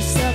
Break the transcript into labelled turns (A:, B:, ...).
A: yourself